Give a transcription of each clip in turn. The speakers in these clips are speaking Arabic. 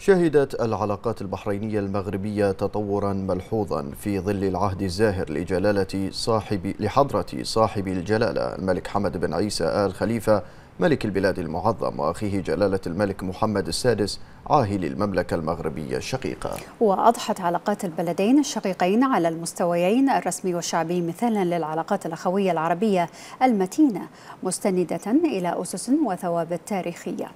شهدت العلاقات البحرينية المغربية تطورا ملحوظا في ظل العهد الزاهر لجلالة صاحب لحضرة صاحب الجلالة الملك حمد بن عيسى آل خليفة ملك البلاد المعظم وأخيه جلالة الملك محمد السادس عاهل المملكة المغربية الشقيقة. وأضحت علاقات البلدين الشقيقين على المستويين الرسمي والشعبي مثالا للعلاقات الأخوية العربية المتينة مستندة إلى أسس وثوابت تاريخية.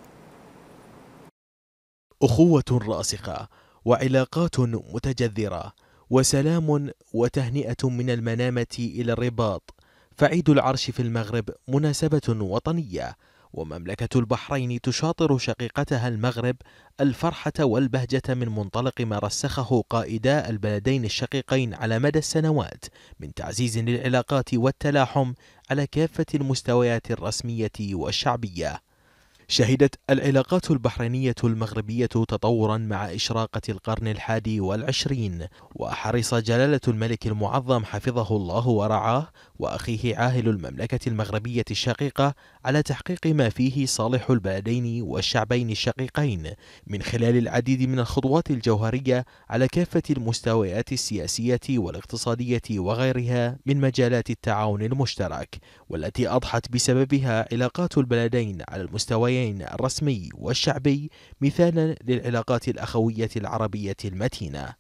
أخوة راسخة وعلاقات متجذرة وسلام وتهنئة من المنامة إلى الرباط فعيد العرش في المغرب مناسبة وطنية ومملكة البحرين تشاطر شقيقتها المغرب الفرحة والبهجة من منطلق ما رسخه قائدا البلدين الشقيقين على مدى السنوات من تعزيز للعلاقات والتلاحم على كافة المستويات الرسمية والشعبية. شهدت العلاقات البحرينية المغربية تطورا مع إشراقة القرن الحادي والعشرين وحرص جلالة الملك المعظم حفظه الله ورعاه وأخيه عاهل المملكة المغربية الشقيقة على تحقيق ما فيه صالح البلدين والشعبين الشقيقين من خلال العديد من الخطوات الجوهرية على كافة المستويات السياسية والاقتصادية وغيرها من مجالات التعاون المشترك والتي أضحت بسببها علاقات البلدين على المستويين الرسمي والشعبي مثالا للعلاقات الأخوية العربية المتينة.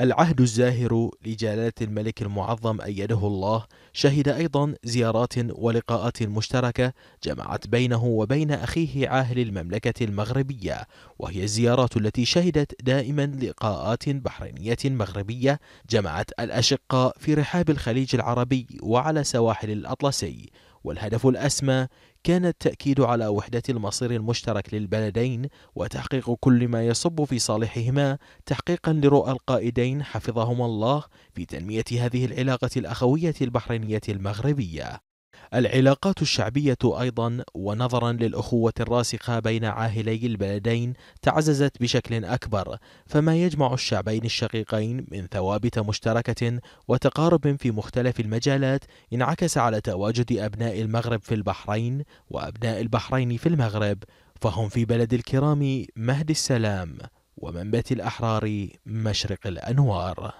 العهد الزاهر لجلالة الملك المعظم أيده الله شهد أيضا زيارات ولقاءات مشتركة جمعت بينه وبين أخيه عاهل المملكة المغربية وهي الزيارات التي شهدت دائما لقاءات بحرينية مغربية جمعت الأشقاء في رحاب الخليج العربي وعلى سواحل الأطلسي. والهدف الأسمى كان التأكيد على وحدة المصير المشترك للبلدين وتحقيق كل ما يصب في صالحهما تحقيقا لرؤى القائدين حفظهما الله في تنمية هذه العلاقة الأخوية البحرينية المغربية. العلاقات الشعبية أيضا ونظرا للأخوة الراسخة بين عاهلي البلدين تعززت بشكل أكبر فما يجمع الشعبين الشقيقين من ثوابت مشتركة وتقارب في مختلف المجالات انعكس على تواجد أبناء المغرب في البحرين وأبناء البحرين في المغرب فهم في بلد الكرام مهد السلام ومنبت الأحرار مشرق الأنوار.